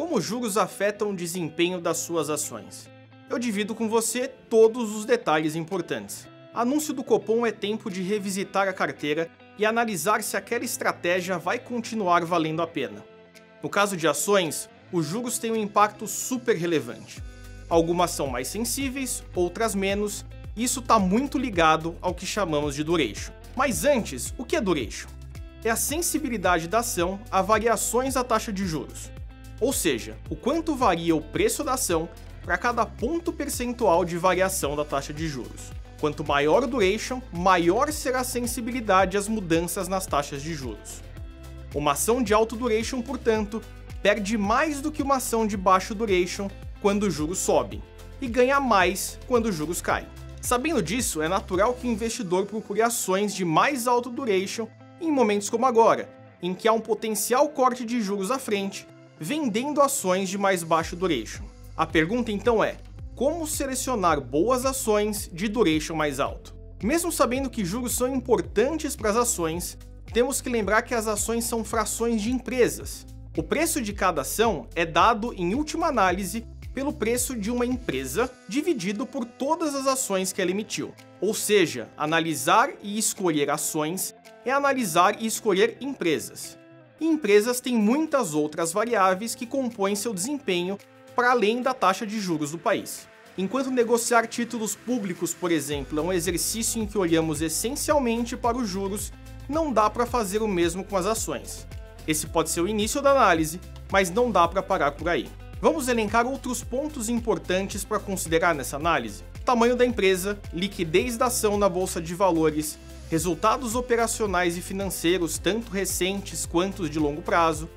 Como os juros afetam o desempenho das suas ações? Eu divido com você todos os detalhes importantes. Anúncio do Copom é tempo de revisitar a carteira e analisar se aquela estratégia vai continuar valendo a pena. No caso de ações, os juros têm um impacto super relevante. Algumas são mais sensíveis, outras menos, e isso está muito ligado ao que chamamos de duration. Mas antes, o que é duration? É a sensibilidade da ação a variações da taxa de juros. Ou seja, o quanto varia o preço da ação para cada ponto percentual de variação da taxa de juros. Quanto maior o duration, maior será a sensibilidade às mudanças nas taxas de juros. Uma ação de alto duration, portanto, perde mais do que uma ação de baixo duration quando os juros sobem, e ganha mais quando os juros caem. Sabendo disso, é natural que o investidor procure ações de mais alto duration em momentos como agora, em que há um potencial corte de juros à frente, vendendo ações de mais baixo duration. A pergunta então é: como selecionar boas ações de duration mais alto? Mesmo sabendo que juros são importantes para as ações, temos que lembrar que as ações são frações de empresas. O preço de cada ação é dado, em última análise, pelo preço de uma empresa dividido por todas as ações que ela emitiu. Ou seja, analisar e escolher ações é analisar e escolher empresas. E empresas têm muitas outras variáveis que compõem seu desempenho para além da taxa de juros do país. Enquanto negociar títulos públicos, por exemplo, é um exercício em que olhamos essencialmente para os juros, não dá para fazer o mesmo com as ações. Esse pode ser o início da análise, mas não dá para parar por aí. Vamos elencar outros pontos importantes para considerar nessa análise: tamanho da empresa, liquidez da ação na bolsa de valores, resultados operacionais e financeiros, tanto recentes quanto de longo prazo,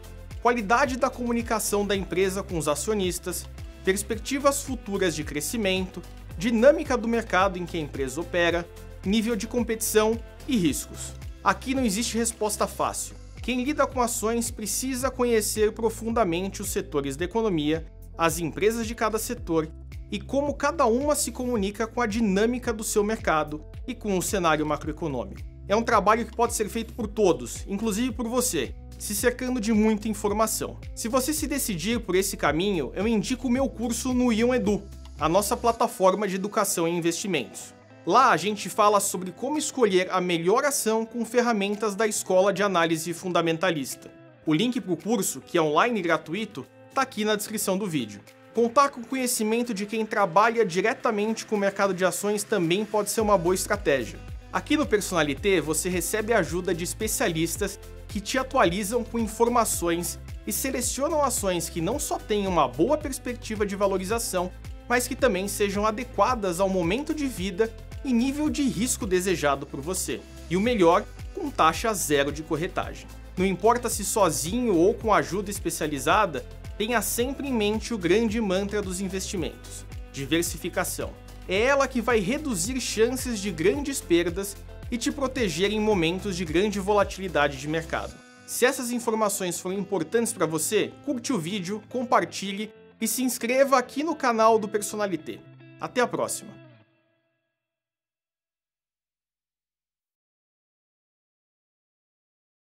qualidade da comunicação da empresa com os acionistas, perspectivas futuras de crescimento, dinâmica do mercado em que a empresa opera, nível de competição e riscos. Aqui não existe resposta fácil. Quem lida com ações precisa conhecer profundamente os setores da economia, as empresas de cada setor e como cada uma se comunica com a dinâmica do seu mercado e com o cenário macroeconômico. É um trabalho que pode ser feito por todos, inclusive por você, se cercando de muita informação. Se você se decidir por esse caminho, eu indico o meu curso no Ion Edu, a nossa plataforma de educação em investimentos. Lá a gente fala sobre como escolher a melhor ação com ferramentas da Escola de Análise Fundamentalista. O link para o curso, que é online e gratuito, está aqui na descrição do vídeo. Contar com o conhecimento de quem trabalha diretamente com o mercado de ações também pode ser uma boa estratégia. Aqui no Personalité você recebe a ajuda de especialistas que te atualizam com informações e selecionam ações que não só tenham uma boa perspectiva de valorização, mas que também sejam adequadas ao momento de vida e nível de risco desejado por você. E o melhor, com taxa zero de corretagem. Não importa se sozinho ou com ajuda especializada, tenha sempre em mente o grande mantra dos investimentos: diversificação é ela que vai reduzir chances de grandes perdas e te proteger em momentos de grande volatilidade de mercado. Se essas informações foram importantes para você, curte o vídeo, compartilhe e se inscreva aqui no canal do Personalité. Até a próxima!